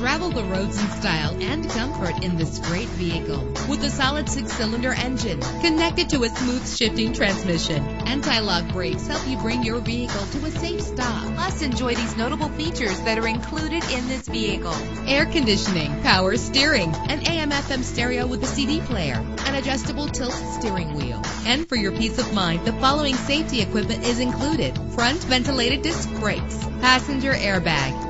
roads in style and comfort in this great vehicle. With a solid six-cylinder engine connected to a smooth shifting transmission. Anti-lock brakes help you bring your vehicle to a safe stop. Plus, enjoy these notable features that are included in this vehicle. Air conditioning, power steering, an AM/FM stereo with a CD player, an adjustable tilt steering wheel. And for your peace of mind, the following safety equipment is included. Front ventilated disc brakes, passenger airbag.